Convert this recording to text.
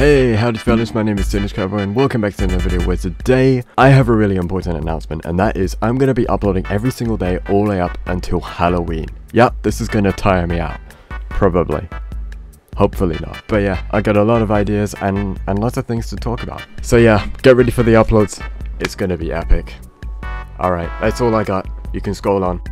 Hey, howdy fellas, my name is Danish Cowboy and welcome back to another video where today I have a really important announcement and that is I'm going to be uploading every single day all the way up until Halloween. Yep, this is going to tire me out. Probably. Hopefully not. But yeah, I got a lot of ideas and, and lots of things to talk about. So yeah, get ready for the uploads. It's going to be epic. Alright, that's all I got. You can scroll on.